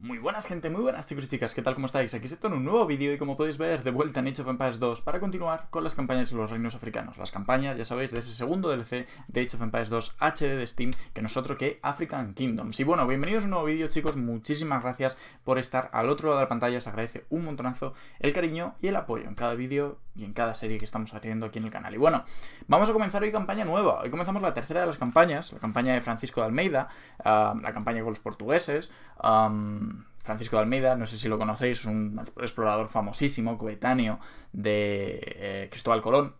Muy buenas gente, muy buenas chicos y chicas, ¿qué tal? ¿Cómo estáis? Aquí se en un nuevo vídeo y como podéis ver, de vuelta en Age of Empires 2 para continuar con las campañas de los reinos africanos. Las campañas, ya sabéis, de ese segundo DLC de Age of Empires 2 HD de Steam, que no es otro que African Kingdoms. Y bueno, bienvenidos a un nuevo vídeo chicos, muchísimas gracias por estar al otro lado de la pantalla, se agradece un montonazo el cariño y el apoyo en cada vídeo y en cada serie que estamos haciendo aquí en el canal. Y bueno, vamos a comenzar hoy campaña nueva. Hoy comenzamos la tercera de las campañas, la campaña de Francisco de Almeida, ah, la campaña con los portugueses. Francisco de Almeida, no sé si lo conocéis, un explorador famosísimo, coetáneo de eh, Cristóbal Colón,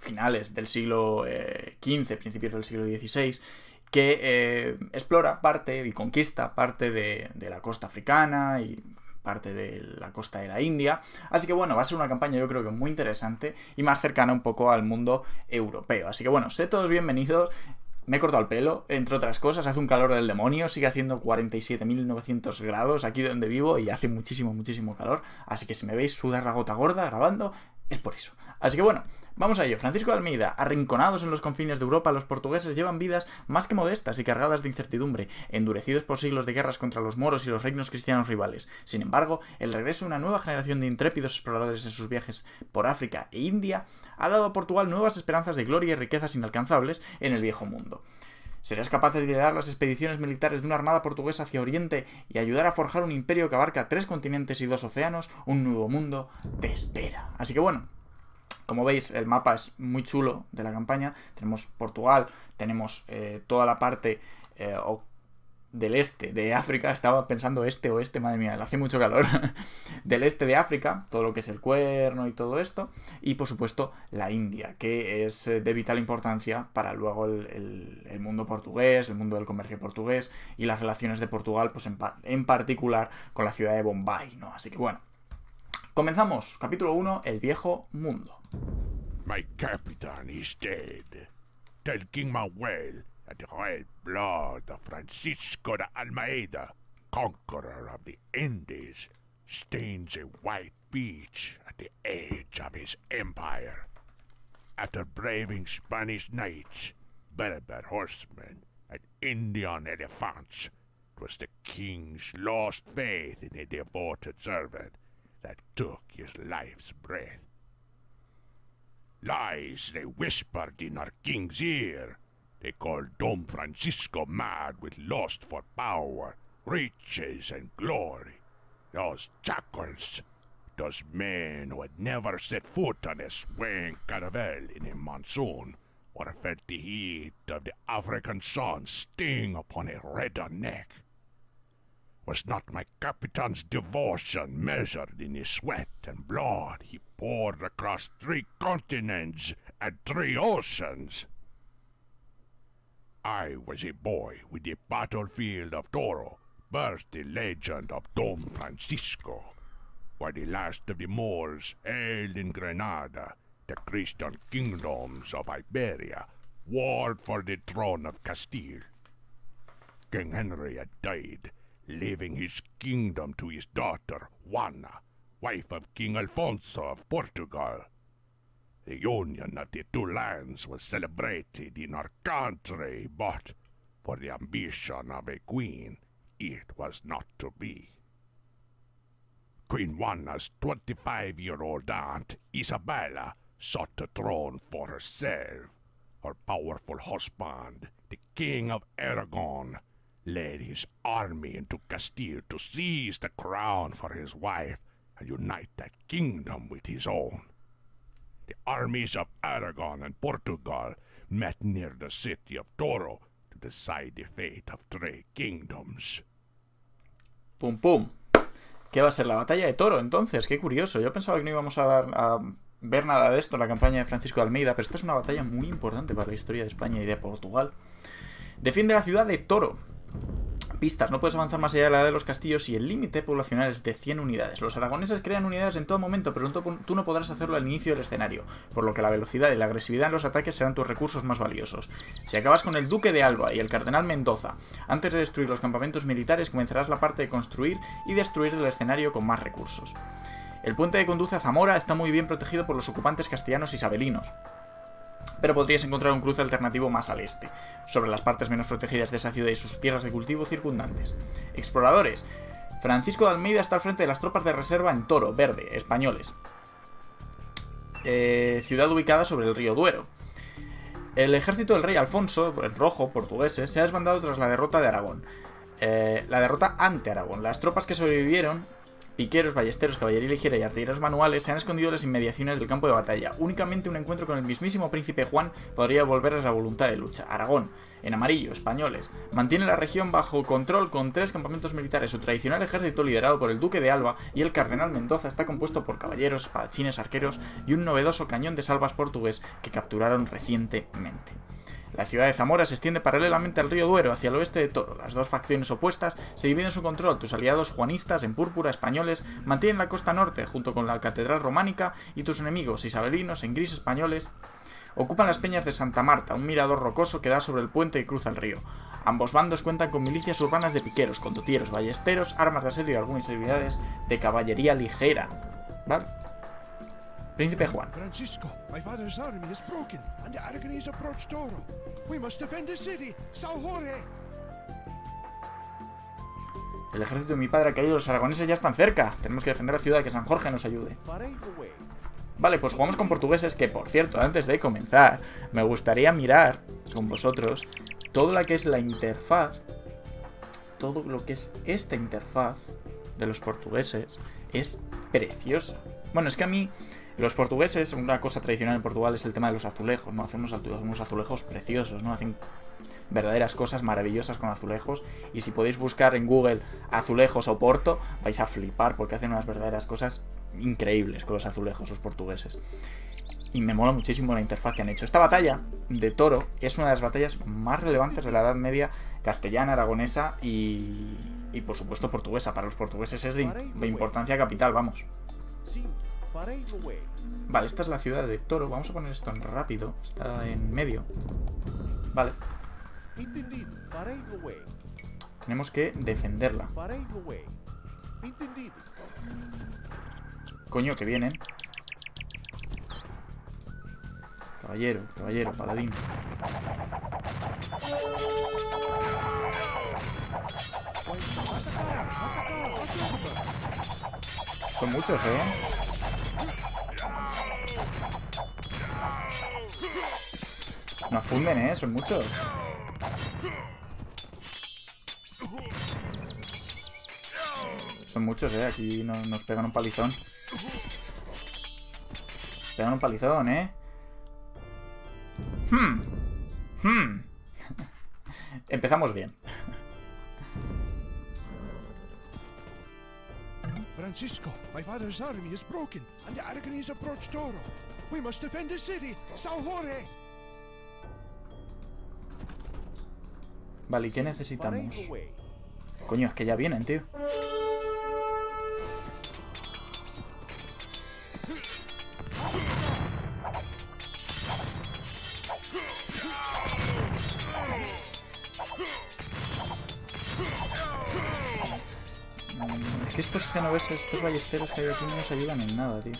finales del siglo XV, eh, principios del siglo XVI, que eh, explora parte y conquista parte de, de la costa africana y parte de la costa de la India. Así que bueno, va a ser una campaña yo creo que muy interesante y más cercana un poco al mundo europeo. Así que bueno, sé todos bienvenidos. Me he cortado el pelo, entre otras cosas, hace un calor del demonio, sigue haciendo 47.900 grados aquí donde vivo y hace muchísimo, muchísimo calor. Así que si me veis sudar la gota gorda grabando, es por eso. Así que bueno, vamos a ello. Francisco de Almeida, arrinconados en los confines de Europa, los portugueses llevan vidas más que modestas y cargadas de incertidumbre, endurecidos por siglos de guerras contra los moros y los reinos cristianos rivales. Sin embargo, el regreso de una nueva generación de intrépidos exploradores en sus viajes por África e India ha dado a Portugal nuevas esperanzas de gloria y riquezas inalcanzables en el viejo mundo. ¿Serás capaz de liderar las expediciones militares de una armada portuguesa hacia Oriente y ayudar a forjar un imperio que abarca tres continentes y dos océanos? Un nuevo mundo te espera. Así que bueno, como veis, el mapa es muy chulo de la campaña. Tenemos Portugal, tenemos eh, toda la parte eh, del este de África, estaba pensando este oeste, madre mía, hace mucho calor, del este de África, todo lo que es el cuerno y todo esto, y por supuesto la India, que es eh, de vital importancia para luego el, mundo portugués, el mundo del comercio portugués y las relaciones de Portugal, pues en, en particular con la ciudad de Bombay, ¿no? Así que bueno, comenzamos, capítulo 1, el viejo mundo. My captain is dead. Tell King Manuel the red blood of Francisco de Almeida, conqueror of the Indies, stains a white beach at the edge of his empire. After braving Spanish knights, Berber horsemen, and Indian elephants, it was the king's lost faith in a devoted servant that took his life's breath. Lies they whispered in our king's ear, they called Don Francisco mad with lust for power, riches, and glory. Those jackals, those men who had never set foot on a swaying caravel in a monsoon, or felt the heat of the African sun sting upon a redder neck. Was not my Capitan's devotion measured in the sweat and blood he poured across three continents and three oceans? I was a boy with the battlefield of Toro, birthed the legend of Dom Francisco, where the last of the Moors held in Granada, the Christian kingdoms of Iberia warred for the throne of Castile. King Henry had died, leaving his kingdom to his daughter Juana, wife of King Alfonso of Portugal. The union of the two lands was celebrated in our country, but for the ambition of a queen, it was not to be. Queen Juana's 25-year-old aunt, Isabella, sought the throne for herself. Her powerful husband, the King of Aragon, led his army into Castile to seize the crown for his wife and unite that kingdom with his own. The armies of Aragon and Portugal met near the city of Toro to decide the fate of three kingdoms. Pum pum. ¿Qué va a ser la batalla de Toro entonces? Qué curioso. Yo pensaba que no íbamos a, dar, a ver nada de esto en la campaña de Francisco de Almeida, pero esta es una batalla muy importante para la historia de España y de Portugal. Defiende la ciudad de Toro, pistas, no puedes avanzar más allá de la de los castillos y el límite poblacional es de 100 unidades. Los aragoneses crean unidades en todo momento, pero tú no podrás hacerlo al inicio del escenario, por lo que la velocidad y la agresividad en los ataques serán tus recursos más valiosos. Si acabas con el duque de Alba y el cardenal Mendoza, antes de destruir los campamentos militares comenzarás la parte de construir y destruir el escenario con más recursos. El puente que conduce a Zamora está muy bien protegido por los ocupantes castellanos isabelinos, pero podrías encontrar un cruce alternativo más al este, sobre las partes menos protegidas de esa ciudad y sus tierras de cultivo circundantes. Exploradores, Francisco de Almeida está al frente de las tropas de reserva en Toro, Verde, españoles. Eh, ciudad ubicada sobre el río Duero. El ejército del rey Alfonso, el rojo, portugueses, se ha desbandado tras la derrota de Aragón. Eh, la derrota ante Aragón. Las tropas que sobrevivieron Piqueros, ballesteros, caballería ligera y artilleros manuales se han escondido en las inmediaciones del campo de batalla. Únicamente un encuentro con el mismísimo príncipe Juan podría volverles la voluntad de lucha. Aragón, en amarillo, españoles, mantiene la región bajo control con tres campamentos militares. Su tradicional ejército liderado por el duque de Alba y el cardenal Mendoza está compuesto por caballeros, espadachines, arqueros y un novedoso cañón de salvas portugués que capturaron recientemente. La ciudad de Zamora se extiende paralelamente al río Duero hacia el oeste de Toro. Las dos facciones opuestas se dividen su control. Tus aliados juanistas en púrpura españoles mantienen la costa norte junto con la catedral románica y tus enemigos isabelinos en gris españoles ocupan las peñas de Santa Marta, un mirador rocoso que da sobre el puente y cruza el río. Ambos bandos cuentan con milicias urbanas de piqueros, condotieros, ballesteros, armas de asedio y algunas habilidades de caballería ligera. ¿Vale? Príncipe Juan. Francisco, my father's army is broken, and the Aragonese approach Toro. We must defend the city, Sao Jorge. El ejército de mi padre ha caído, los aragoneses ya están cerca. Tenemos que defender la ciudad, que San Jorge nos ayude. Vale, pues jugamos con portugueses, que por cierto, antes de comenzar, me gustaría mirar con vosotros todo lo que es la interfaz, todo lo que es esta interfaz de los portugueses, es preciosa. Bueno, es que a mí los portugueses, una cosa tradicional en Portugal es el tema de los azulejos, ¿no? Hacemos unos azulejos preciosos, ¿no? Hacen verdaderas cosas maravillosas con azulejos. Y si podéis buscar en Google azulejos o Porto, vais a flipar porque hacen unas verdaderas cosas increíbles con los azulejos, los portugueses. Y me mola muchísimo la interfaz que han hecho. Esta batalla de Toro es una de las batallas más relevantes de la Edad Media castellana, aragonesa y, y por supuesto portuguesa. Para los portugueses es de importancia capital, vamos. Vale, esta es la ciudad de Toro. Vamos a poner esto en rápido. Está en medio. Vale. Tenemos que defenderla. Coño, que vienen. Caballero, caballero, paladín. Son muchos, ¿eh? No funden, ¿eh? Son muchos. Son muchos, ¿eh? Aquí nos, pegan un palizón. pegan un palizón, ¿eh? Hmm. Hmm. Empezamos bien. Francisco, my father's army is broken, and the Aragonese approach Toro. We must defend the city, Sao Jorge. Vale, ¿y qué necesitamos? Coño, es que ya vienen, tío. Es que estos genoveses, estos ballesteros que hay aquí no nos ayudan en nada, tío.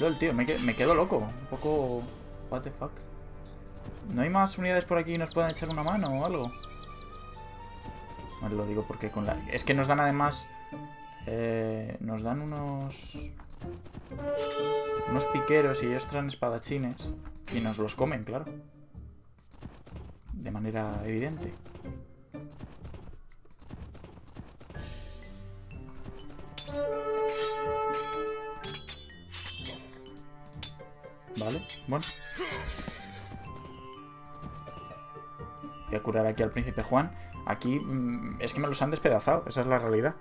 LOL, tío, me, me quedo loco. Un poco... What the fuck. ¿No hay más unidades por aquí y nos puedan echar una mano o algo? Bueno, lo digo porque con la... Es que nos dan además... Eh, nos dan unos... Unos piqueros y ellos traen espadachines. Y nos los comen, claro. De manera evidente. Vale, bueno. Curar aquí al príncipe Juan. Aquí mm, es que me los han despedazado, esa es la realidad.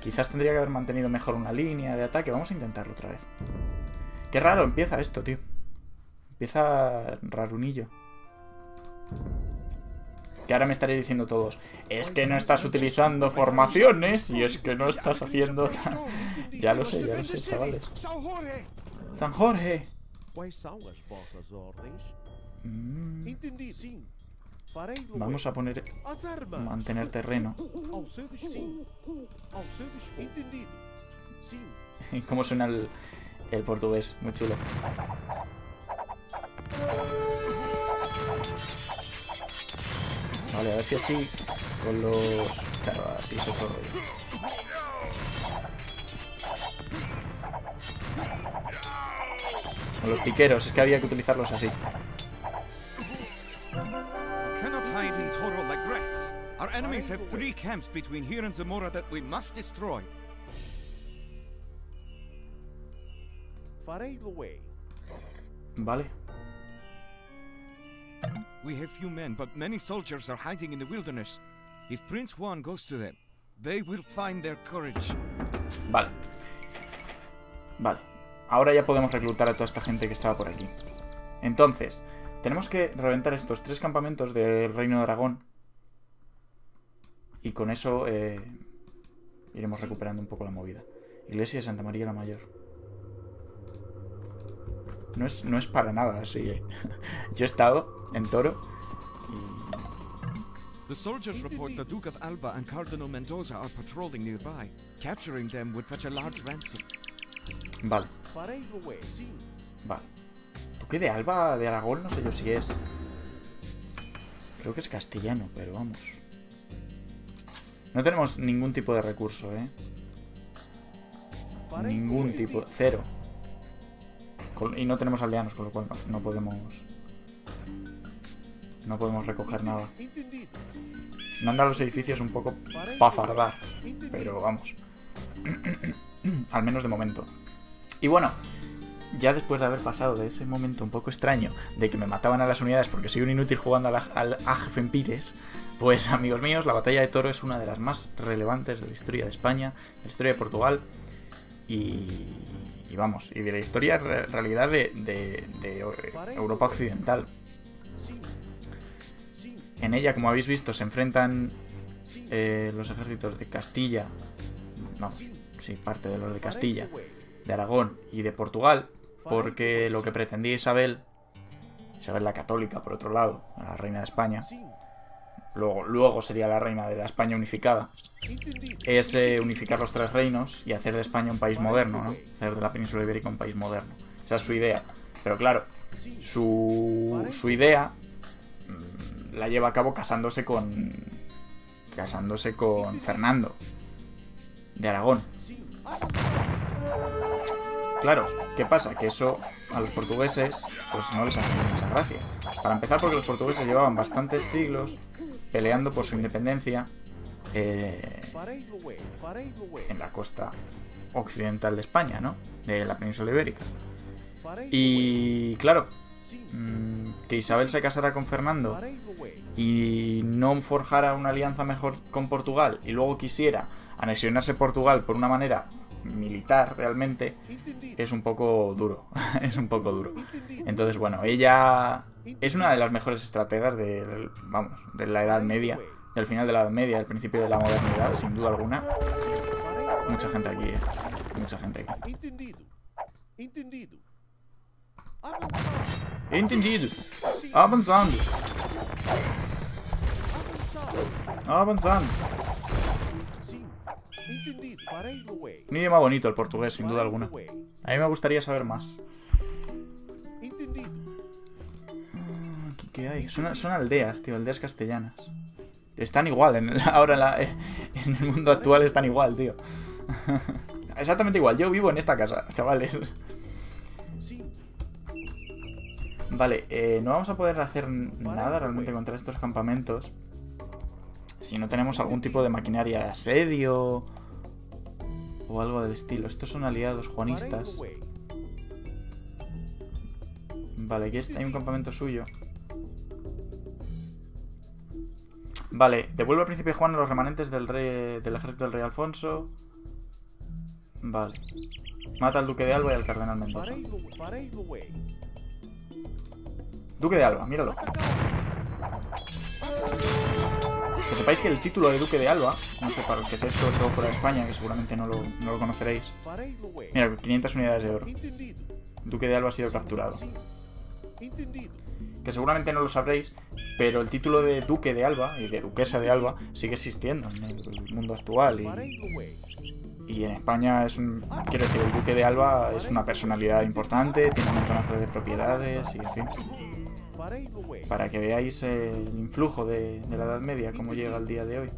Quizás tendría que haber mantenido mejor una línea de ataque. Vamos a intentarlo otra vez. Qué raro empieza esto, tío. Empieza rarunillo. Que ahora me estaréis diciendo todos, es que no estás utilizando formaciones y es que no estás haciendo... ya lo sé, ya lo sé, chavales. San Jorge. Mm. Vamos a poner... Mantener terreno. ¿Cómo suena el, el portugués? Muy chulo. Vale, a ver si así con los... Claro, así es otro rollo. Con los piqueros, es que había que utilizarlos así. Enemies have three camps between here and Zamora that we must destroy. Farei the way. Vale. We have few men, but many soldiers are hiding in the wilderness. If Prince Juan goes to them, they will find their courage. Vale. Vale. Ahora ya podemos reclutar a toda esta gente que estaba por aquí. Entonces, tenemos que reventar estos tres campamentos del Reino de Aragón. Y con eso eh, iremos recuperando un poco la movida. Iglesia de Santa María la Mayor. No es, no es para nada así. eh. Yo he estado en Toro y The soldiers report the Duke of Alba and Cardinal Mendoza are patrolling nearby. Capturing them would fetch a large ransom. Vale, vale. Duque de Alba de Aragón, no sé yo si es. Creo que es castellano, pero vamos. No tenemos ningún tipo de recurso, ¿eh? Ningún tipo. Cero. Y no tenemos aldeanos, con lo cual no, podemos. No podemos recoger nada. Me han dado los edificios un poco pa' fardar. Pero vamos. Al menos de momento. Y bueno, ya después de haber pasado de ese momento un poco extraño de que me mataban a las unidades porque soy un inútil jugando al, al Age Empires, pues amigos míos, la batalla de Toro es una de las más relevantes de la historia de España, de la historia de Portugal y, y vamos, y de la historia realidad de, Europa Occidental. En ella, como habéis visto, se enfrentan eh, los ejércitos de Castilla, no, sí, parte de los de Castilla, de Aragón y de Portugal, porque lo que pretendía Isabel, Isabel la católica, por otro lado, la reina de España, luego, luego sería la reina de la España unificada, es eh, unificar los tres reinos y hacer de España un país moderno, ¿no? Hacer de la península ibérica un país moderno. Esa es su idea. Pero claro, su, su idea mm, la lleva a cabo casándose con casándose con Fernando de Aragón. Claro, ¿qué pasa? Que eso a los portugueses pues no les hace mucha gracia. Para empezar porque los portugueses llevaban bastantes siglos peleando por su independencia eh, en la costa occidental de España, ¿no? De la península ibérica. Y claro, mm, que Isabel se casara con Fernando y no forjara una alianza mejor con Portugal y luego quisiera anexionarse Portugal por una manera militar realmente, es un poco duro. es un poco duro. Entonces, bueno, ella es una de las mejores estrategas de, vamos, de la Edad Media, del final de la Edad Media, del principio de la modernidad, sin duda alguna. Mucha gente aquí, eh. Mucha gente aquí. Entendido. Entendido. Avanzando. Avanzando. Sim. Entendido. Farei the way. Un idioma bonito el portugués, sin duda alguna. A mí me gustaría saber más. Entendido. ¿Aquí qué hay? Son, son aldeas, tío, aldeas castellanas. Están igual, en el- ahora en, la- en el mundo actual están igual, tío. Exactamente igual, yo vivo en esta casa, chavales. Vale, eh, no vamos a poder hacer nada realmente contra estos campamentos si no tenemos algún tipo de maquinaria de asedio o algo del estilo. Estos son aliados juanistas. Vale, aquí hay un campamento suyo. Vale, devuelve al príncipe Juan a los remanentes del rey del ejército del rey Alfonso. Vale. Mata al duque de Alba y al cardenal Mendoza. Duque de Alba, míralo. Que sepáis que el título de Duque de Alba, no sé para los que seáis sobre todo fuera de España, que seguramente no lo, no lo conoceréis. Mira, 500 unidades de oro. Duque de Alba ha sido capturado. Que seguramente no lo sabréis, pero el título de Duque de Alba y de Duquesa de Alba sigue existiendo en el mundo actual y, y en España es un, quiero decir, el Duque de Alba es una personalidad importante, tiene un montonazo de propiedades y en fin. Para que veáis el influjo de, la Edad Media, cómo llega al día de hoy.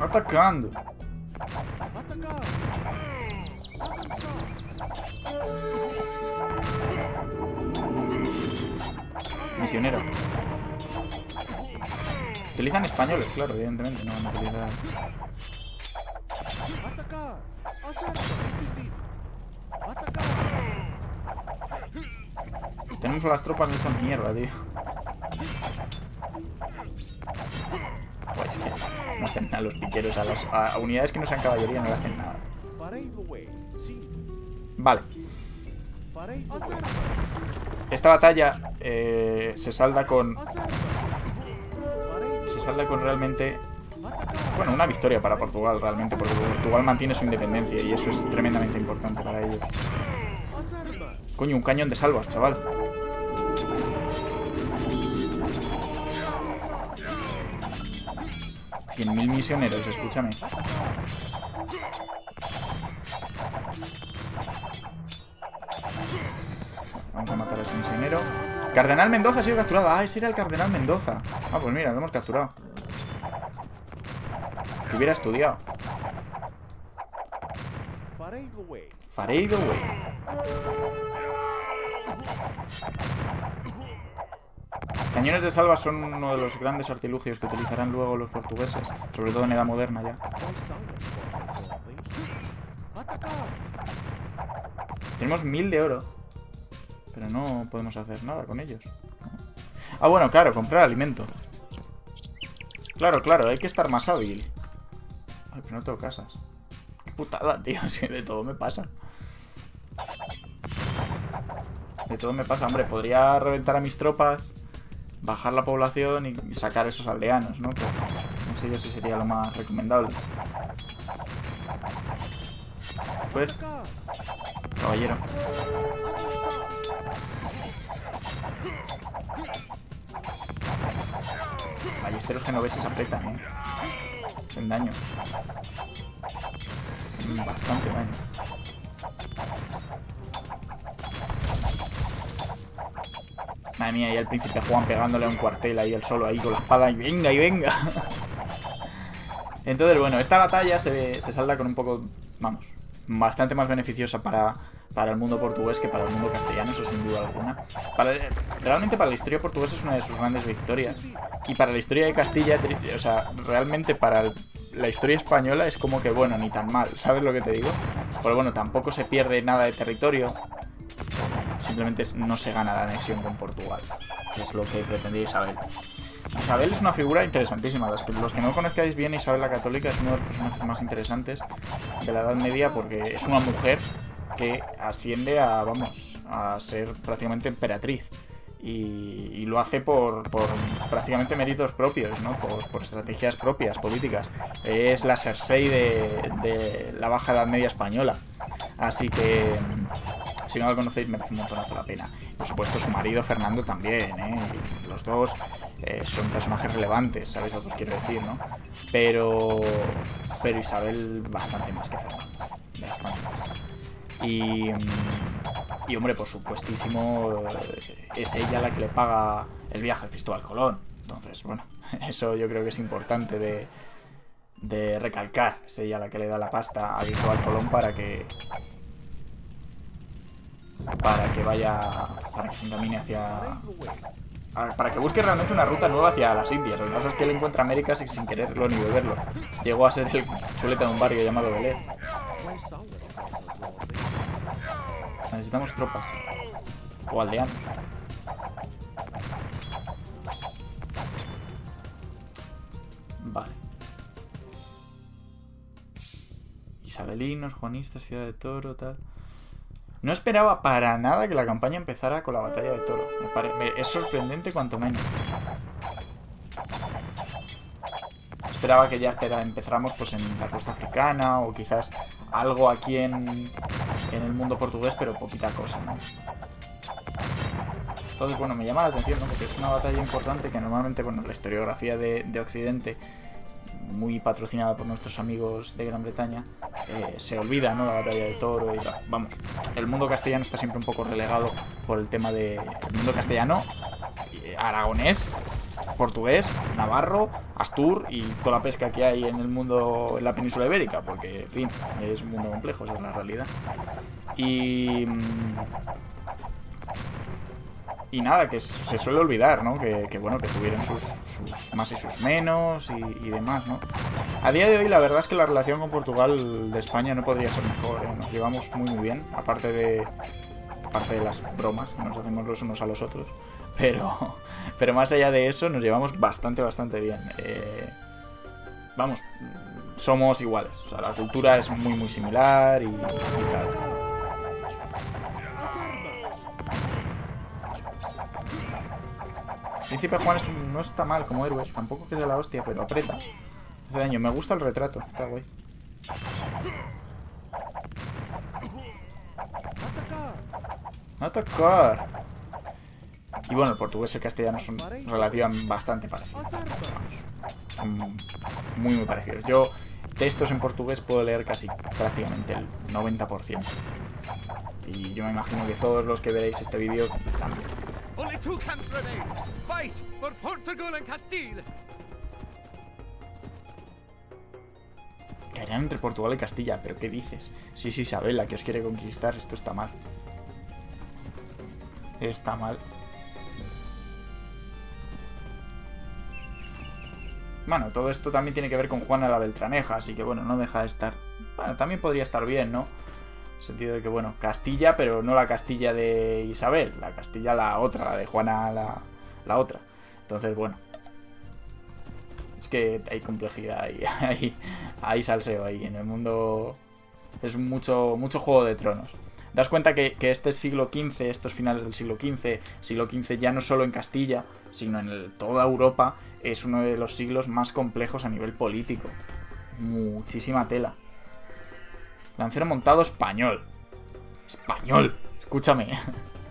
¡Atacando! Misionero. Utilizan españoles, claro, evidentemente, no van a. Atacar! Atacar! Tenemos las tropas hechas mierda, tío. No hacen nada los piqueros. A, las, a unidades que no sean caballería no le hacen nada. Vale. Esta batalla eh, se salda con... Se salda con realmente... Bueno, una victoria para Portugal realmente, porque Portugal mantiene su independencia y eso es tremendamente importante para ellos. Coño, un cañón de salvas, chaval. Mil misioneros, escúchame. Vamos a matar a ese misionero. Cardenal Mendoza ha sido capturado. Ah, ese era el Cardenal Mendoza. Ah, pues mira, lo hemos capturado. Que hubiera estudiado. Farei the way. Cañones de salva son uno de los grandes artilugios que utilizarán luego los portugueses, sobre todo en edad moderna ya. Tenemos mil de oro, pero no podemos hacer nada con ellos. Ah, bueno, claro, comprar alimento. Claro, claro, hay que estar más hábil. Ay, pero no tengo casas. Qué putada, tío, de todo me pasa. De todo me pasa, hombre, podría reventar a mis tropas, bajar la población y sacar esos aldeanos, ¿no? Pero no sé yo si sería lo más recomendable. Pues, caballero. Ballesteros genoveses apretan, ¿eh? Hacen daño. Mm, Bastante daño. Madre mía, y el príncipe Juan pegándole a un cuartel ahí el solo ahí con la espada y venga y venga. Entonces, bueno, esta batalla se, se salda con un poco, vamos, bastante más beneficiosa para, para el mundo portugués que para el mundo castellano, eso sin duda alguna. Para- realmente para la historia portuguesa es una de sus grandes victorias. Y para la historia de Castilla, o sea, realmente para el- la historia española es como que, bueno, ni tan mal, ¿sabes lo que te digo? Pero bueno, tampoco se pierde nada de territorio. Simplemente no se gana la anexión con Portugal, que es lo que pretendía Isabel. Isabel es una figura interesantísima. Los que no conozcáis bien, Isabel la Católica es uno de los personajes más interesantes de la Edad Media porque es una mujer que asciende a, vamos, a ser prácticamente emperatriz. Y, lo hace por, por prácticamente méritos propios, ¿no? Por, estrategias propias, políticas. Es la Cersei de, de la Baja Edad Media española. Así que, si no la conocéis, merece un montonazo la pena. Por supuesto, su marido Fernando también, ¿eh? Los dos eh, son personajes relevantes, ¿sabéis lo que os quiero decir, no? Pero, pero Isabel bastante más que Fernando. Bastante más. Y, y hombre, por supuestísimo, es ella la que le paga el viaje a Cristóbal Colón. Entonces, bueno, eso yo creo que es importante de, de recalcar. Es ella la que le da la pasta a Cristóbal Colón para que para que vaya para que se encamine hacia para que busque realmente una ruta nueva hacia las Indias. Lo que pasa es que él encuentra América sin quererlo ni beberlo. Llegó a ser el chuleta de un barrio llamado Belén. Necesitamos tropas. O aldeanos. Vale. Isabelinos, juanistas, Ciudad de Toro, tal. No esperaba para nada que la campaña empezara con la batalla de Toro. Me es sorprendente cuanto menos. Esperaba que ya empezáramos pues en la costa africana o quizás algo aquí en, el mundo portugués, pero poquita cosa, ¿no? Entonces, bueno, me llama la atención, ¿no? Porque es una batalla importante que normalmente, bueno, la historiografía de, de Occidente muy patrocinada por nuestros amigos de Gran Bretaña, eh, se olvida, ¿no? La batalla de Toro y tal. Vamos, el mundo castellano está siempre un poco relegado por el tema de... El mundo castellano, eh, aragonés, portugués, navarro, astur y toda la pesca que hay en el mundo, en la península ibérica, porque, en fin, es un mundo complejo, esa es la realidad. Y... mm, y nada, que se suele olvidar, ¿no? Que, bueno, que tuvieron sus, sus más y sus menos y, y, demás, ¿no? A día de hoy la verdad es que la relación con Portugal de España no podría ser mejor, ¿eh? Nos llevamos muy muy bien, aparte de aparte de las bromas que nos hacemos los unos a los otros. Pero, pero más allá de eso nos llevamos bastante, bastante bien. Eh, vamos, somos iguales. O sea, la cultura es muy muy similar y, y tal. Príncipe Juan es no está mal como héroe, tampoco que sea la hostia, pero aprieta. Hace daño, me gusta el retrato, está guay. Atacar. Y bueno, el portugués y el castellano son relativamente bastante parecidos. Son muy muy parecidos. Yo textos en portugués puedo leer casi prácticamente el 90%. Y yo me imagino que todos los que veréis este vídeo también. Caerían entre Portugal y Castilla, pero ¿qué dices? Sí, sí, Isabel, la que os quiere conquistar, esto está mal. Está mal. Todo esto también tiene que ver con Juana la Beltraneja, así que bueno, no deja de estar... Bueno, también podría estar bien, ¿no? En el sentido de que, bueno, Castilla, pero no la Castilla de Isabel, la Castilla la otra, la de Juana la, la otra. Entonces, bueno. Es que hay complejidad ahí, hay, hay salseo ahí en el mundo. Es mucho, mucho juego de tronos. Das cuenta que, que este siglo XV, estos finales del siglo XV, siglo XV ya no solo en Castilla, sino en toda Europa, es uno de los siglos más complejos a nivel político. Muchísima tela. Lancero montado español. Español. Escúchame.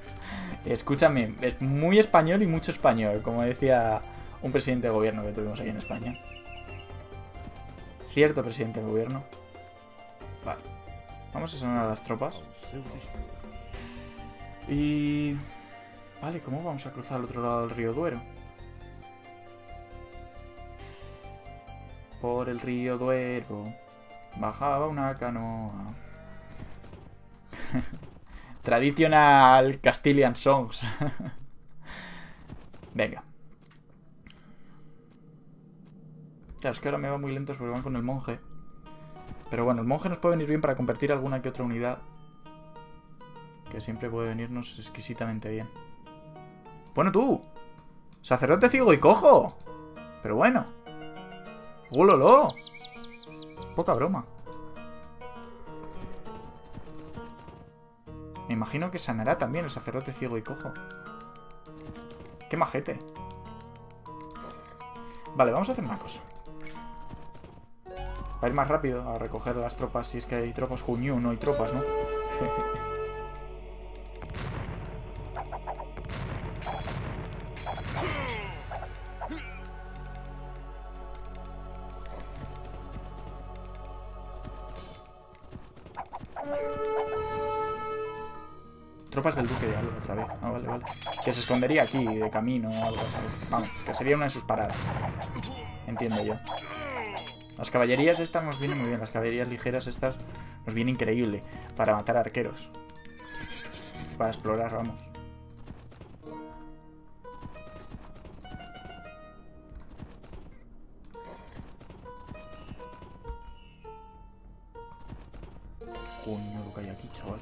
Escúchame. Es muy español y mucho español, como decía un presidente de gobierno que tuvimos aquí en España. Cierto presidente de gobierno. Vale. Vamos a sonar a las tropas. Y... Vale, ¿cómo vamos a cruzar al otro lado del río Duero? Por el río Duero bajaba una canoa. Traditional Castilian Songs. Venga. Claro, es que ahora me va muy lentos porque van con el monje. Pero bueno, el monje nos puede venir bien para convertir alguna que otra unidad. Que siempre puede venirnos exquisitamente bien. Bueno, tú. Sacerdote ciego y cojo. Pero bueno. ¡Ulolo! Poca broma. Me imagino que sanará también el sacerdote ciego y cojo. ¡Qué majete! Vale, vamos a hacer una cosa. Va a ir más rápido a recoger las tropas si es que hay tropas. Juñú, no hay tropas, ¿no? Que se escondería aquí de camino o algo. Vamos, que sería una de sus paradas. Entiendo yo. Las caballerías estas nos vienen muy bien. Las caballerías ligeras estas nos vienen increíble. Para matar arqueros. Para explorar, vamos. Coño, lo que hay aquí, chaval.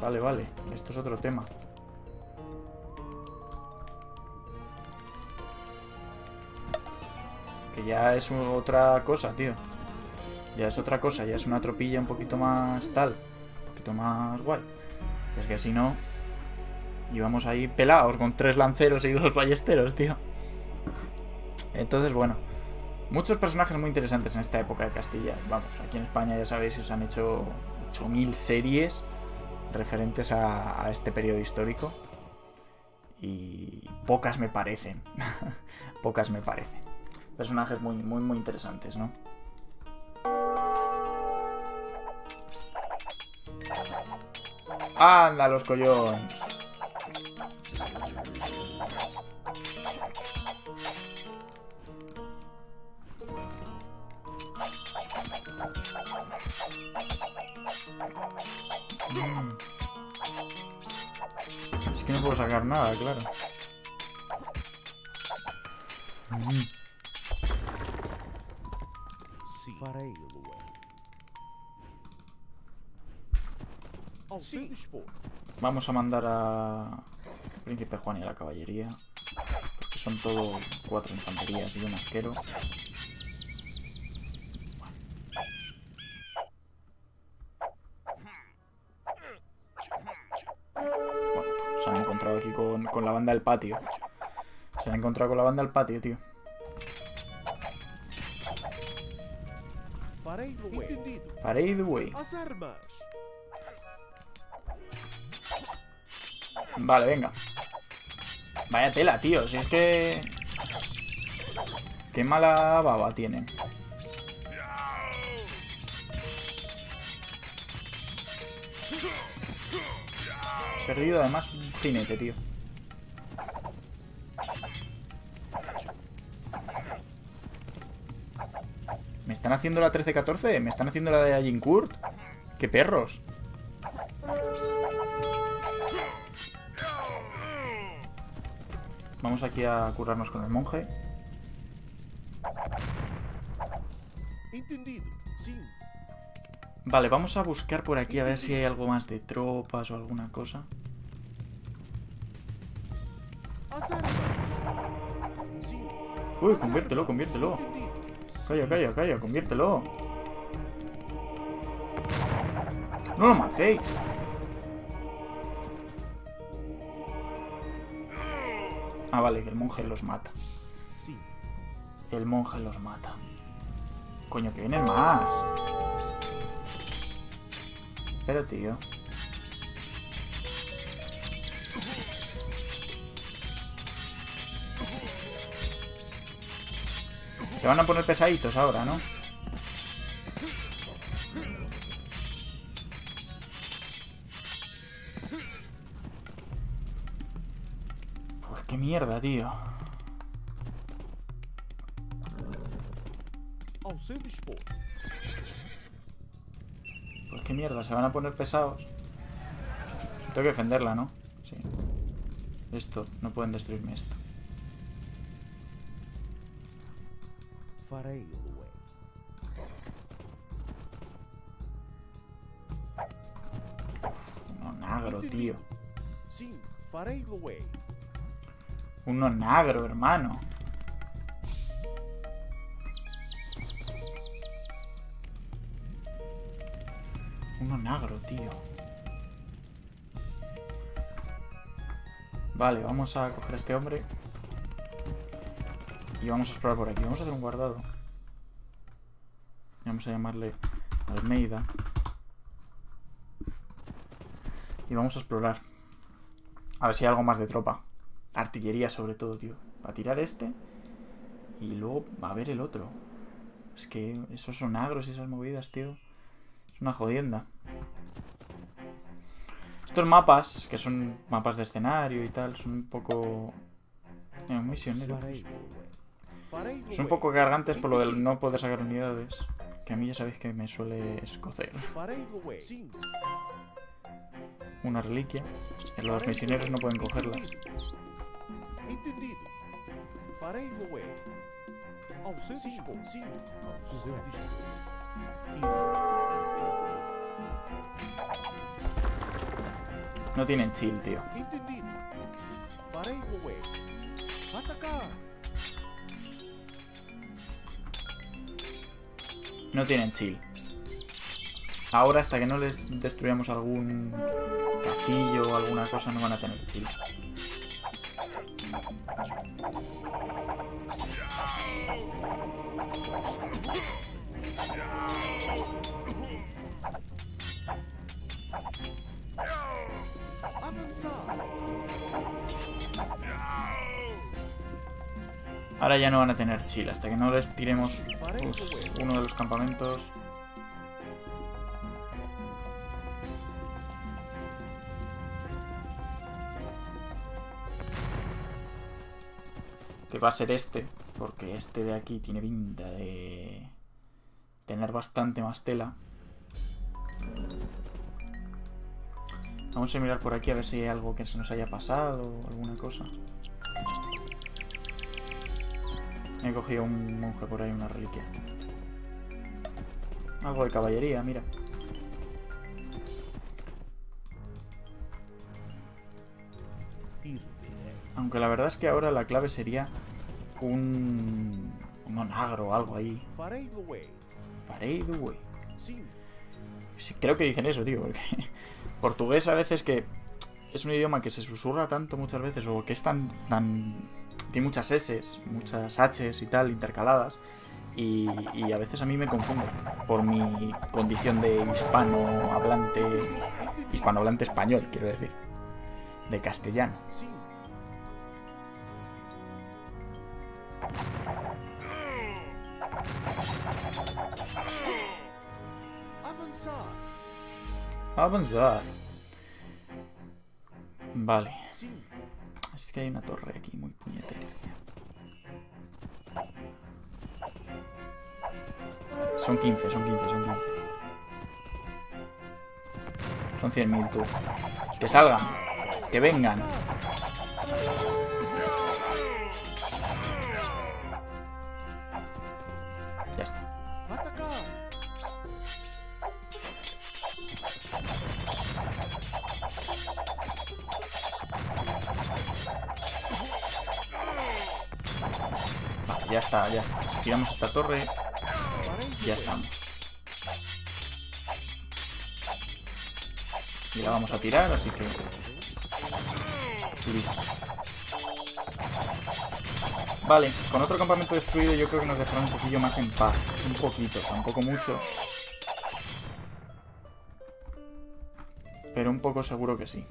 Vale, vale. Es otro tema. Que ya es otra cosa, tío. Ya es otra cosa, ya es una tropilla un poquito más tal. Un poquito más guay. Es que si no... Íbamos ahí pelados con tres lanceros y dos ballesteros, tío. Entonces, bueno. Muchos personajes muy interesantes en esta época de Castilla. Vamos, aquí en España ya sabéis se han hecho 8000 series referentes a, este periodo histórico. Y pocas me parecen. pocas me parecen. personajes muy, muy, muy interesantes, ¿no? ¡Anda, los collones! Sacar nada, claro. Vamos a mandar a Príncipe Juan y a la caballería. Son todo cuatro infanterías y un arquero. Banda del patio. Se han encontrado con la banda del patio, tío. Parade way. As armas. Vale, venga. Vaya tela, tío. Si es que... Qué mala baba tienen. Perdido además un jinete, tío. Están haciendo la 13-14? ¿Me están haciendo la de Agincourt? ¡Qué perros! Vamos aquí a curarnos con el monje. Entendido. Vale, vamos a buscar por aquí a ver si hay algo más de tropas o alguna cosa. Uy, conviértelo, conviértelo. Calla, calla, calla, conviértelo. No lo matéis. Ah, vale, que el monje los mata. Sim. El monje los mata. Coño, que vienen más. Pero, tío. Se van a poner pesaditos ahora, ¿no? Pues qué mierda, tío. Pues qué mierda, se van a poner pesados. Tengo que defenderla, ¿no? Sí. Esto, no pueden destruirme esto. Uno negro, tío. Sim. Farei. Uno negro, hermano. Uno negro, tío. Vale, vamos a coger a este hombre. Y vamos a explorar por aquí. Vamos a hacer un guardado. Vamos a llamarle Almeida. Y vamos a explorar. A ver si hay algo más de tropa. Artillería sobre todo, tío. A tirar este. Y luego va a ver el otro. Es que esos son agros y esas movidas, tío. Es una jodienda. Estos mapas, que son mapas de escenario y tal, son un poco... Eh, un Son un poco cargantes por lo del no poder sacar unidades. Que a mí ya sabéis que me suele escocer. Una reliquia. Que los misioneros no pueden dispor. No tienen chill, tío. No tienen chill. Ahora, hasta que no les destruyamos algún castillo o alguna cosa, no van a tener chill. Ahora ya no van a tener chill. Hasta que no les tiremos pues, uno de los campamentos. Que va a ser este. Porque este de aquí tiene pinta de tener bastante más tela. Vamos a mirar por aquí a ver si hay algo que se nos haya pasado o alguna cosa. He cogido un monje por ahí, una reliquia. Algo de caballería, mira. Aunque la verdad es que ahora la clave sería un... un onagro o algo ahí. Farei. Sim. Sí, creo que dicen eso, tío. Porque portugués a veces que es un idioma que se susurra tanto muchas veces o que es tan... tan tiene muchas S, muchas H y tal intercaladas. Y, a veces a mí me confundo por mi condición de hispano hablante, hispanohablante español, quiero decir, de castellano. Avanzar. Vale. Es que hay una torre aquí muy puñetera. Son 15, son 15, son 15. Son 100.000 tú. Que salgan. Que vengan. Ya está, ya está. Tiramos esta torre, ya estamos. Y la vamos a tirar, así que... listo. Vale, con otro campamento destruido yo creo que nos dejará un poquillo más en paz. Un poquito, tampoco mucho. Pero un poco seguro que sí.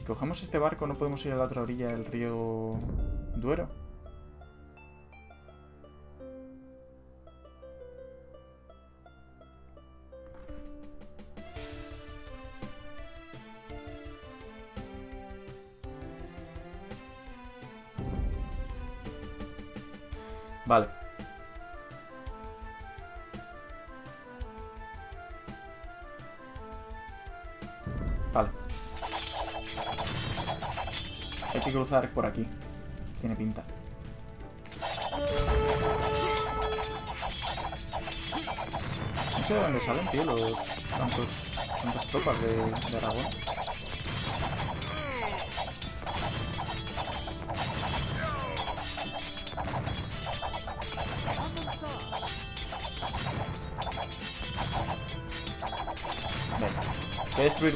Si cogemos este barco, ¿no podemos ir a la otra orilla del río Duero? Vale. Cruzar por aquí. Tiene pinta. No sé de dónde salen, tío, los tantos, tantas tropas de, de Aragón.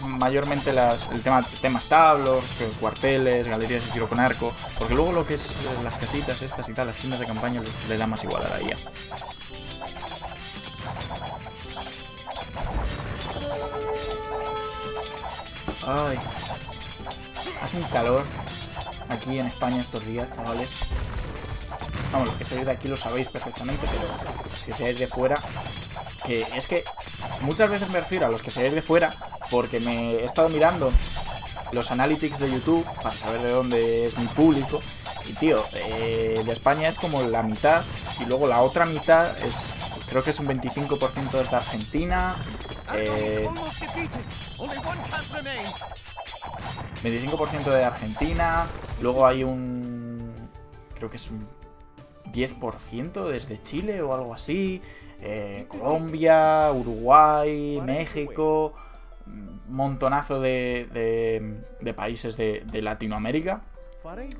Mayormente las, el tema, temas tablos, eh, cuarteles, galerías de tiro con arco, porque luego lo que es eh, las casitas estas y tal, las tiendas de campaña, le, le da más igual a la IA. Ay. Hace un calor aquí en España estos días, chavales. Vamos, los que seáis de aquí lo sabéis perfectamente, pero los que seáis de fuera, que es que muchas veces me refiero a los que seáis de fuera porque me he estado mirando los analytics de YouTube para saber de dónde es mi público. Y tío, eh, de España es como la mitad y luego la otra mitad es, creo que es un 25% de Argentina, Aragon is eh. 25% de Argentina, luego hay un, creo que es un 10% desde Chile o algo así, eh, Colombia, Uruguay, México, montonazo de, países de, Latinoamérica.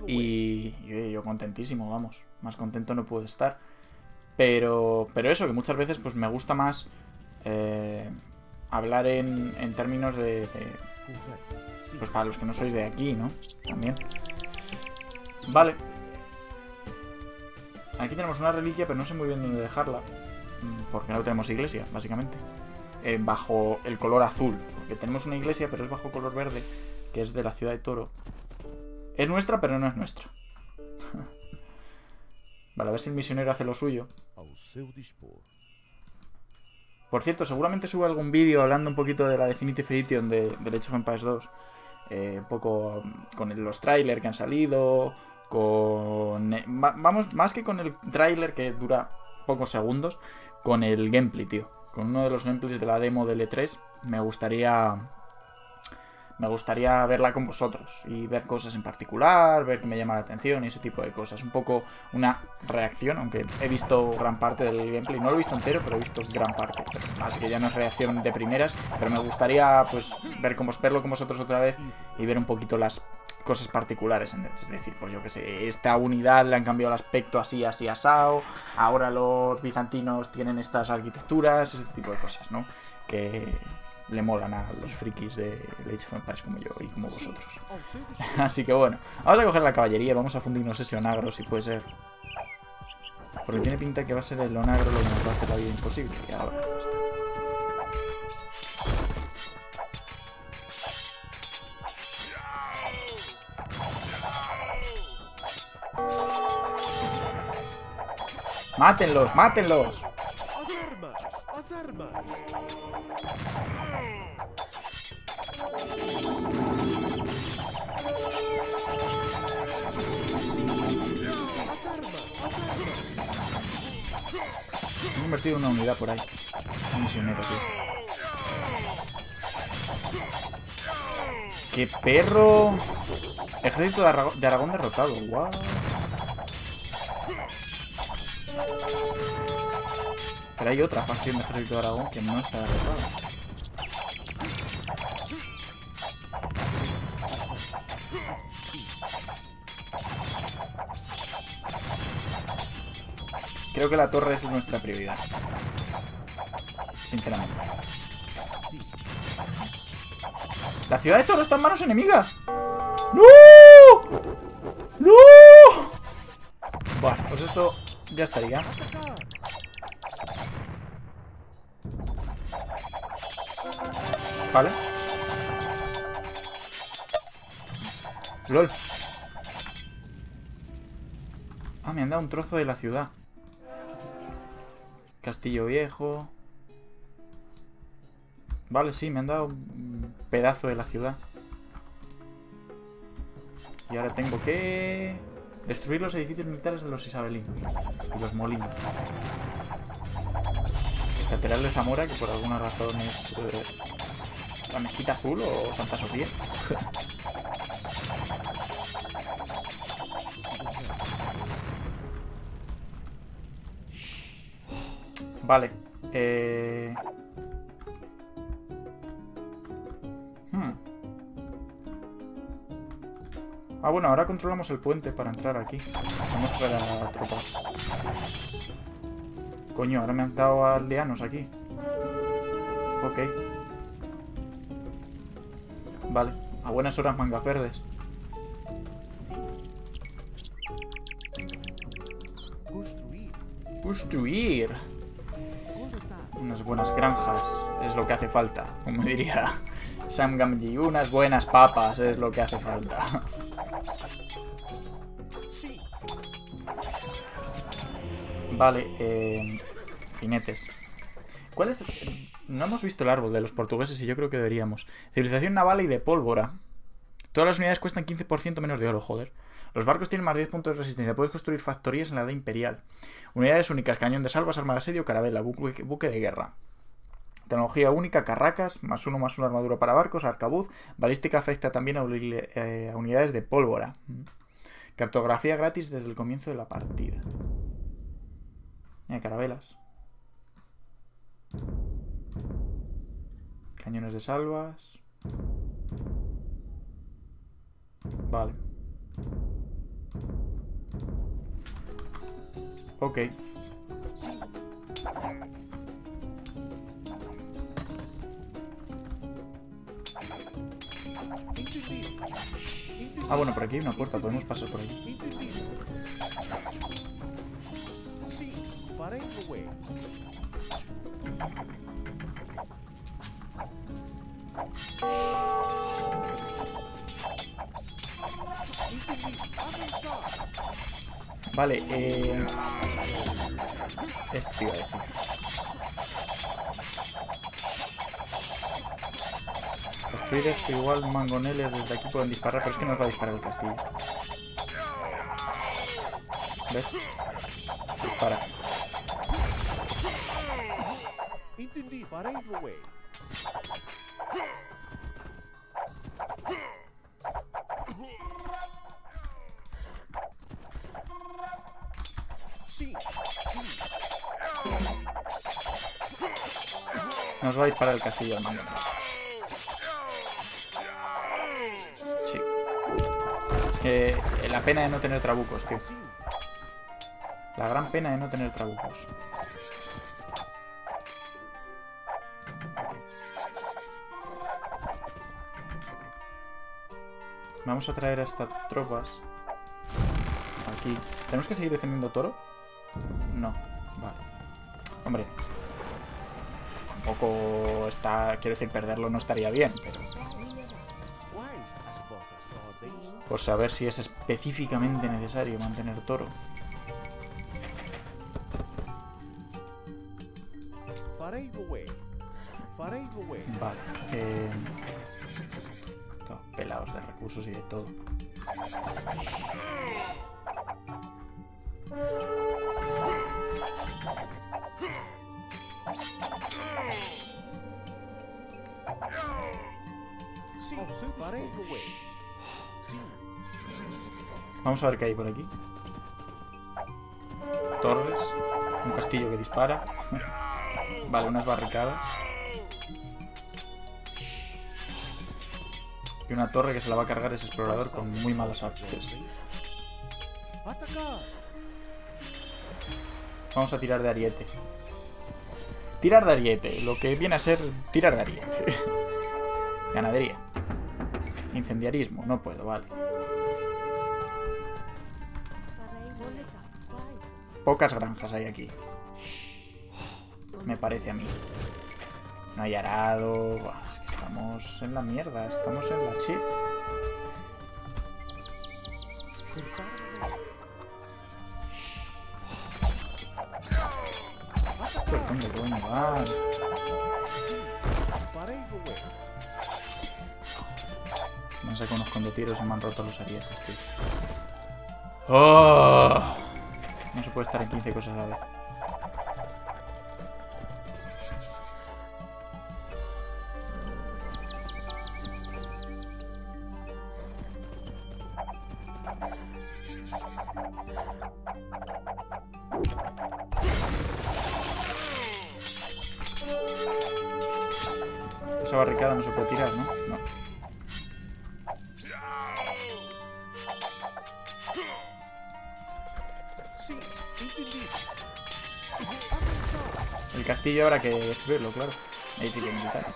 Y yo, contentísimo, vamos. Más contento no puedo estar. Pero, pero eso, que muchas veces pues me gusta más eh, hablar en, en términos de. Pues para los que no sois de aquí, ¿no? También. Vale. Aquí tenemos una reliquia, pero no sé muy bien dónde dejarla. Porque no tenemos iglesia, básicamente. Eh, bajo el color azul. Porque tenemos una iglesia, pero es bajo color verde, que es de la ciudad de Toro. Es nuestra, pero no es nuestra. vale, a ver si el misionero hace lo suyo. Por cierto, seguramente subo algún vídeo hablando un poquito de la Definitive Edition de, de Age of Empires 2. Eh, un poco mm, con los trailers que han salido. Con. eh, va- vamos, más que con el trailer que dura pocos segundos. Con el gameplay, tío. Con uno de los gameplays de la demo del E3. Me gustaría. Me gustaría verla con vosotros y ver cosas en particular, ver que me llama la atención y ese tipo de cosas. Un poco una reacción, aunque he visto gran parte del gameplay. No lo he visto entero, pero he visto gran parte. Así que ya no es reacción de primeras, pero me gustaría pues ver cómo verlo con vosotros otra vez y ver un poquito las cosas particulares. Es decir, pues yo que sé, esta unidad le han cambiado el aspecto así, así, asado. Ahora los bizantinos tienen estas arquitecturas, ese tipo de cosas, ¿no? Que le molan a los frikis de Age of Empires como yo y como vosotros. Así que bueno, vamos a coger la caballería, vamos a fundirnos ese onagro si puede ser. Porque tiene pinta que va a ser el onagro lo que nos va a hacer la vida imposible. Ahora. Armas! Me he invertido una unidad por ahí. Misionero, tío. ¡Qué perro! Ejército de, Aragón derrotado. ¡Guau! Pero hay otra facción de ejército de Aragón que no está derrotada. Creo que la torre es nuestra prioridad. Sinceramente. La ciudad de Toro está en manos enemigas. ¡No! ¡No! Bueno, pues esto ya estaría. Vale. LOL. Ah, me han dado un trozo de la ciudad. Castillo Viejo. Vale, sí, me han dado un pedazo de la ciudad. Y ahora tengo que... Destruir los edificios militares de los isabelinos. Y los molinos. Catedral de Zamora, que por alguna razón es... eh, la mezquita azul o Santa Sofía. vale. Eh... bueno, ahora controlamos el puente para entrar aquí. Vamos a traer a tropas. Coño, ahora me han dado aldeanos aquí. Ok. Vale. A buenas horas, mangas verdes. Construir. Unas buenas granjas es lo que hace falta. Como diría Sam Gamgee. Unas buenas papas es lo que hace falta. Vale, eh, jinetes. ¿Cuál es? No hemos visto el árbol de los portugueses y yo creo que deberíamos. Civilización naval y de pólvora. Todas las unidades cuestan 15% menos de oro, joder. Los barcos tienen más 10 puntos de resistencia. Puedes construir factorías en la edad imperial. Unidades únicas, cañón de salvas, arma de asedio, carabela, buque, de guerra. Tecnología única, carracas, más uno más una armadura para barcos, arcabuz. Balística afecta también a, eh, a unidades de pólvora. Cartografía gratis desde el comienzo de la partida. Mira, carabelas. Cañones de salvas. Vale. Ok. Ah, bueno, por aquí hay una puerta, podemos pasar por ahí. Vale, eh... Esto iba a. Destruir esto igual mangoneles desde aquí pueden disparar, pero es que nos va a disparar el castillo. ¿Ves? Dispara. Entendi, farei sim. Nos va a disparar el castillo. Sí. Es que la pena de no tener trabucos, tío. La gran pena de no tener trabucos. Vamos a traer a estas tropas. Aquí. ¿Tenemos que seguir defendiendo Toro? No. Vale. Hombre. Tampoco está... Quiero decir, perderlo no estaría bien, pero... Por saber si es específicamente necesario mantener Toro. Vale. Eh... Recursos y todo. Vamos a ver qué hay por aquí. Torres. Un castillo que dispara. vale, unas barricadas. Una torre que se la va a cargar ese explorador con muy malas artes. Vamos a tirar de ariete. Tirar de ariete, lo que viene a ser tirar de ariete. Ganadería. Incendiarismo, no puedo, vale. Pocas granjas hay aquí. Me parece a mí. No hay arado. Es que estamos en la mierda. Estamos en la shit. ¿Por dónde coño van? Me han sacado unos condotiros y me han roto los arietes, tío. ¡Oh! No se puede estar en 15 cosas a la vez. Castillo habrá que destruirlo, claro. Ahí militar.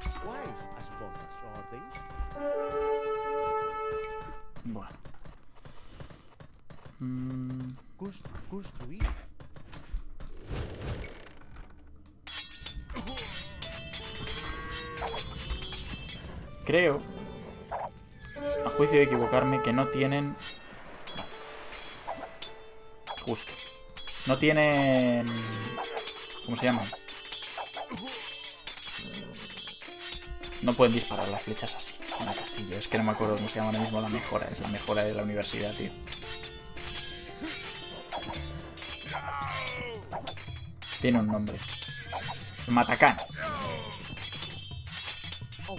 As vossas ordens? Bueno. Cons- construir? creo, a juicio de equivocarme, que no tienen... No tienen... ¿Cómo se llama? No pueden disparar las flechas así castillo. Es que no me acuerdo cómo se llama ahora mismo la mejora. Es la mejora de la universidad, tío. Tiene un nombre. Matacán. Ao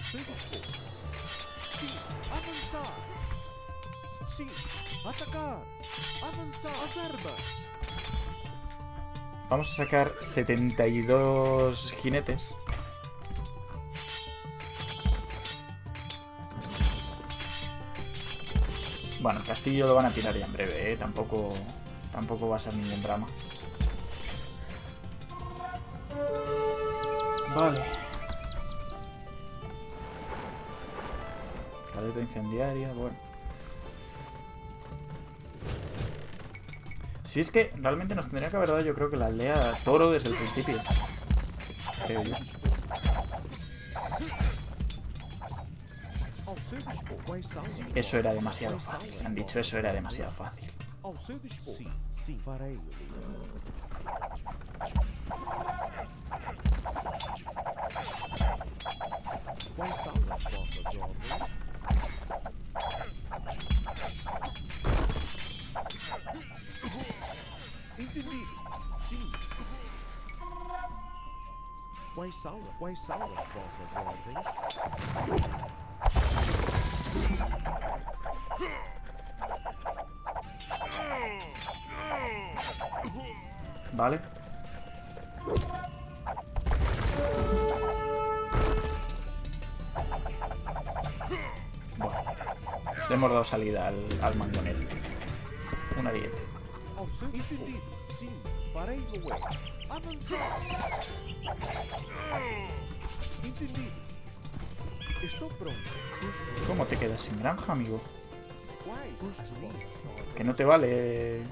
Vamos a sacar 72 jinetes. Bueno, el castillo lo van a tirar ya en breve, ¿eh? Tampoco, tampoco va a ser ningún drama. Vale. Caleta incendiaria, bueno. Si es que realmente nos tendría que haber dado yo creo que la aldea toro desde el principio. Creo yo. Eso era demasiado fácil. Han dicho eso era demasiado fácil. ¿Vale? Bueno, le hemos dado salida al, al mangonel. Una dieta. Entendido. Estou pronto. Construir. ¿Cómo te quedas sin granja, amigo? Que no te vale.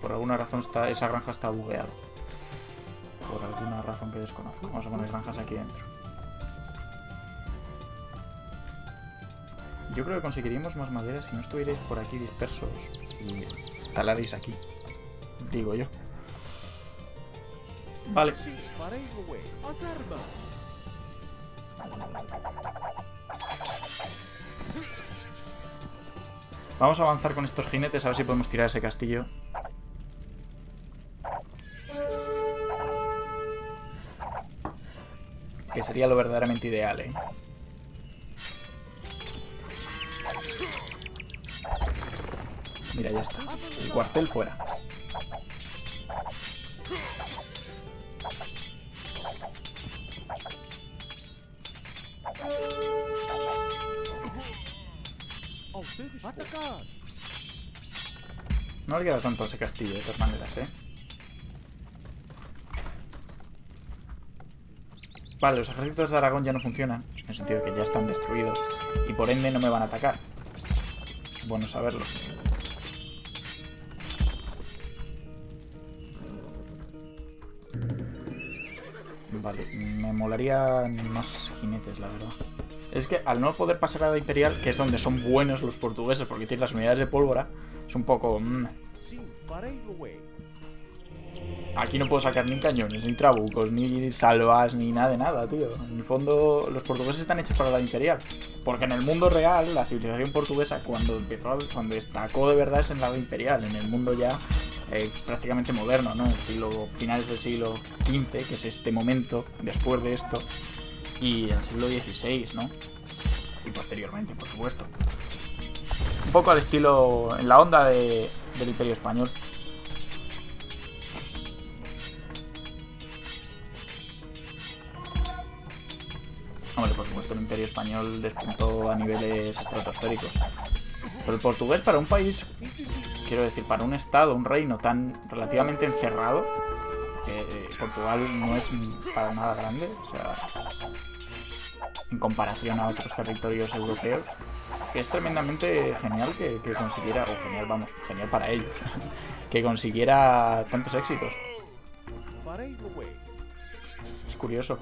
Por alguna razón está, esa granja está bugueada. Por alguna razón que desconozco. Vamos a poner granjas aquí dentro. Yo creo que conseguiríamos más madera si no estuvierais por aquí dispersos y talarais aquí. Digo yo. Vale. Vamos a avanzar con estos jinetes a ver si podemos tirar ese castillo. Que sería lo verdaderamente ideal, ¿eh? Mira, ya está. El cuartel fuera. No le queda tanto ese castillo, de todas maneras, ¿eh? Vale, los ejércitos de Aragón ya no funcionan, en el sentido de que ya están destruidos, y por ende no me van a atacar. Bueno saberlo. Vale, me molaría más jinetes, la verdad. Es que al no poder pasar a la Imperial, que es donde son buenos los portugueses porque tienen las unidades de pólvora, es un poco... mm. Aquí no puedo sacar ni cañones, ni trabucos, ni salvas, ni nada de nada, tío. En el fondo, los portugueses están hechos para la imperial. Porque en el mundo real, la civilización portuguesa, cuando empezó, cuando destacó de verdad es en la imperial. En el mundo ya eh, prácticamente moderno, ¿no? Siglo, finales del siglo XV, que es este momento, después de esto. Y el siglo XVI, ¿no? Y posteriormente, por supuesto. Un poco al estilo, en la onda de- del imperio español. Hombre, por supuesto, el Imperio Español despuntó a niveles estratosféricos. Pero el portugués para un país, quiero decir, para un estado, un reino tan relativamente encerrado, eh, Portugal no es para nada grande, o sea, en comparación a otros territorios europeos, que es tremendamente genial que, consiguiera, o genial, vamos, genial para ellos, que consiguiera tantos éxitos. Es curioso.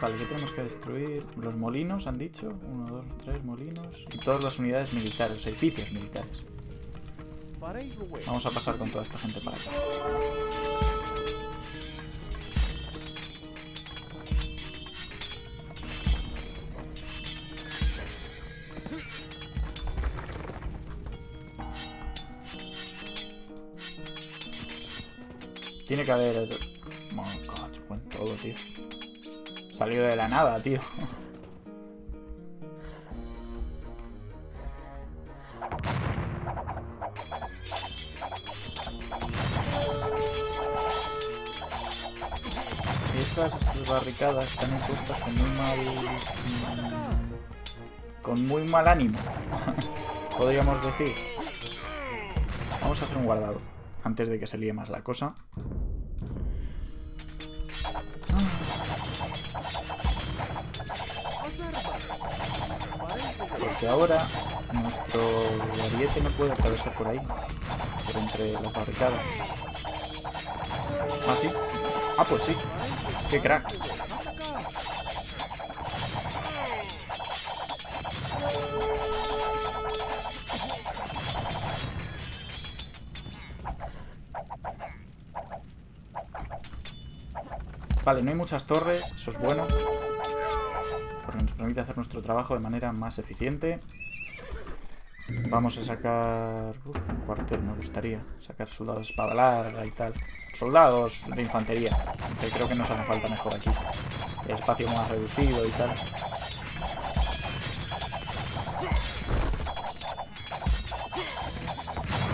Vale, ¿qué tenemos que destruir? Los molinos, han dicho. Uno, dos, tres molinos. Y todas las unidades militares, los edificios militares. Vamos a pasar con toda esta gente para acá. Tiene que haber... Bueno, cacho, buen todo, tío. Salió de la nada, tío. Esas barricadas están impuestas con muy mal... mm, con muy mal ánimo. Podríamos decir. Vamos a hacer un guardado. Antes de que se líe más la cosa. Porque ahora nuestro ariete no puede atravesar por ahí. Por entre las barricadas. ¿Ah, sí? Ah, pues sí. Qué crack. Vale, no hay muchas torres, eso es bueno. Porque nos permite hacer nuestro trabajo de manera más eficiente. Vamos a sacar... Uf, un cuartel me gustaría. Sacar soldados de espada larga y tal. Soldados de infantería. Que creo que nos hace falta mejor aquí. El espacio más reducido y tal.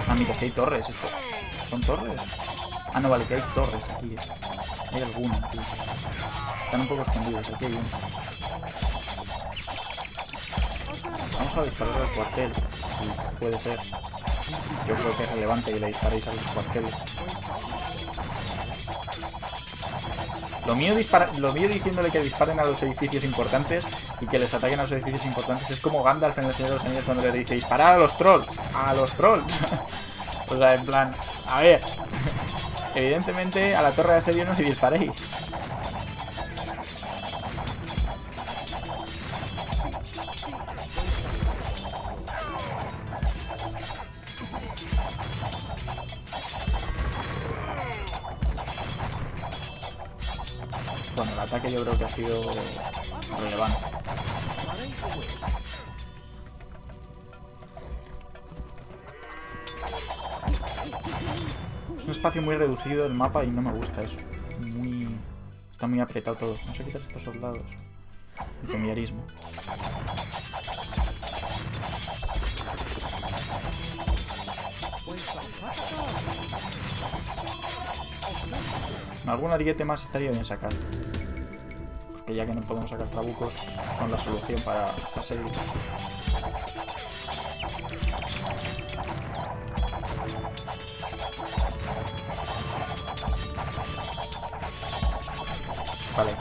Ah, mira, si hay torres esto. ¿Son torres? Ah, no, vale, que hay torres aquí. eh. Hay algunas, tío. Están un poco escondidos. Aquí hay uno. Vamos a disparar al cuartel. Sí, puede ser. Yo creo que es relevante que le disparéis a los cuarteles. Lo mío, lo mío diciéndole que disparen a los edificios importantes y que les ataquen a los edificios importantes es como Gandalf en el Señor de los Anillos cuando le dice disparad a los trolls, a los trolls. o sea, en plan, a ver, evidentemente a la torre de asedio no le disparéis. Bueno, el ataque yo creo que ha sido relevante. Espacio muy reducido el mapa y no me gusta eso. Muy... Está muy apretado todo. Vamos a quitar estos soldados. Incendiarismo. Algún ariete más estaría bien sacar. Porque ya que no podemos sacar trabucos, son la solución para asedio. Vale,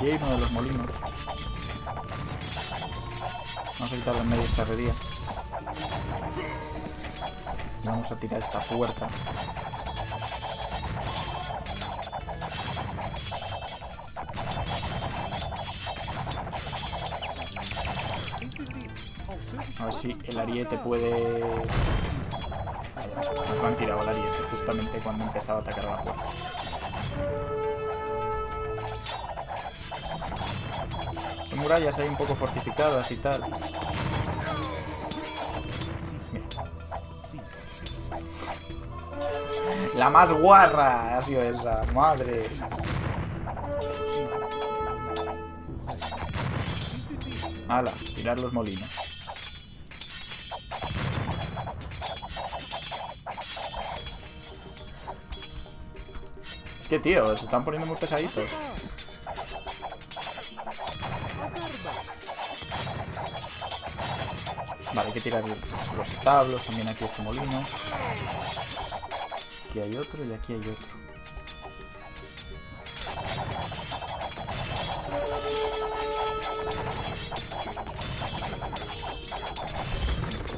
aquí hay uno de los molinos. Vamos a de esta herrería. Vamos a tirar esta puerta. A ver si el ariete puede... Nos lo han tirado el ariete justamente cuando empezaba a atacar la puerta. Murallas ahí un poco fortificadas y tal. La más guarra ha sido esa, madre. Ala, tirar los molinos. Es que, tío, se están poniendo muy pesaditos. Hay que tirar los, los establos, también aquí este molino. Aquí hay otro y aquí hay otro.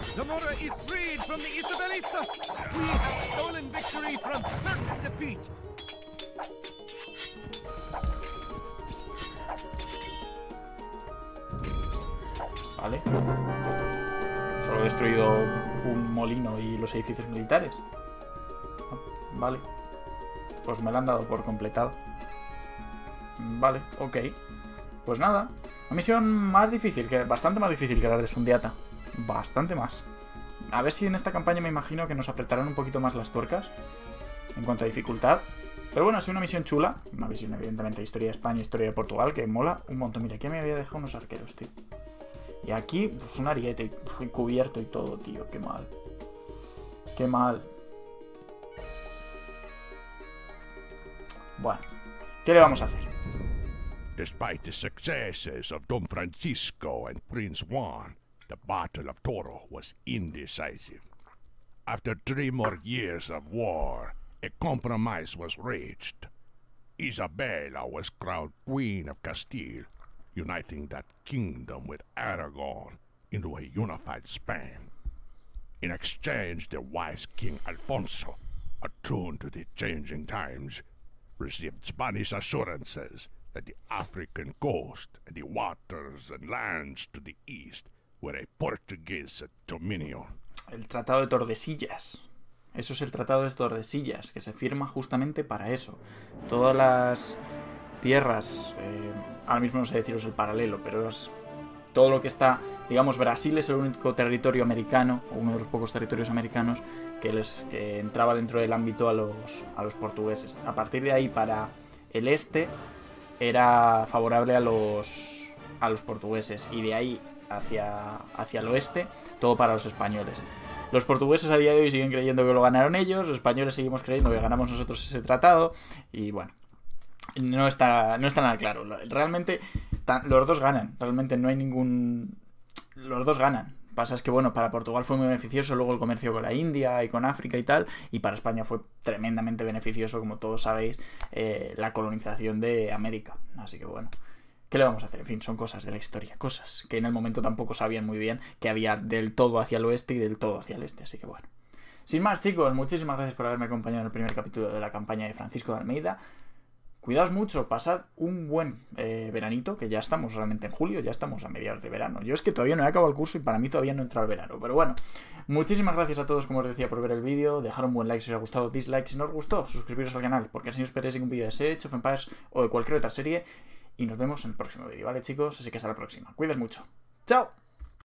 Zamora is freed from the Isabellistas! We have stolen victory from certain defeat! Los edificios militares. Vale. Pues me lo han dado por completado. Vale, ok. Pues nada. Una misión más difícil, que bastante más difícil que la de Sundiata. Bastante más. A ver si en esta campaña me imagino que nos apretarán un poquito más las tuercas. En cuanto a dificultad. Pero bueno, ha sido una misión chula. Una misión, evidentemente, de historia de España, historia de Portugal, que mola un montón. Mira, aquí me había dejado unos arqueros, tío. Y aquí, pues un ariete cubierto y todo, tío. Qué mal. Qué mal. Bueno, ¿qué le vamos a hacer? Despite the successes of Don Francisco and Prince Juan, the Battle of Toro was indecisive. After three more years of war, a compromise was reached. Isabella was crowned Queen of Castile, uniting that kingdom with Aragon into a unified Spain. In exchange, the wise King Alfonso, attuned to the changing times, received Spanish assurances that the African coast and the waters and lands to the east were a Portuguese dominion. El Tratado de Tordesillas. Eso es el Tratado de Tordesillas, que se firma justamente para eso. Todas las tierras, eh, ahora mismo no sé deciros el paralelo, pero es todo lo que está, digamos, Brasil es el único territorio americano, o uno de los pocos territorios americanos, que, les, entraba dentro del ámbito a los, a los portugueses. A partir de ahí, para el este, era favorable a los, a los portugueses, y de ahí hacia, hacia el oeste, todo para los españoles. Los portugueses a día de hoy siguen creyendo que lo ganaron ellos, los españoles seguimos creyendo que ganamos nosotros ese tratado, y bueno, no está, no está nada claro. Realmente los dos ganan, realmente no hay ningún... Los dos ganan. Pasa es que, bueno, para Portugal fue muy beneficioso luego el comercio con la India y con África y tal, y para España fue tremendamente beneficioso, como todos sabéis, eh, la colonización de América. Así que, bueno, ¿qué le vamos a hacer? En fin, son cosas de la historia, cosas que en el momento tampoco sabían muy bien que había del todo hacia el oeste y del todo hacia el este, así que, bueno. Sin más, chicos, muchísimas gracias por haberme acompañado en el primer capítulo de la campaña de Francisco de Almeida. Cuidaos mucho, pasad un buen eh, veranito, que ya estamos realmente en julio, ya estamos a mediados de verano. Yo es que todavía no he acabado el curso y para mí todavía no entra el verano. Pero bueno, muchísimas gracias a todos, como os decía, por ver el vídeo. Dejar un buen like si os ha gustado, dislike si no os gustó, suscribiros al canal, porque así os esperéis un vídeo de Sage of Empires o de cualquier otra serie. Y nos vemos en el próximo vídeo, ¿vale, chicos? Así que hasta la próxima. Cuidas mucho. ¡Chao!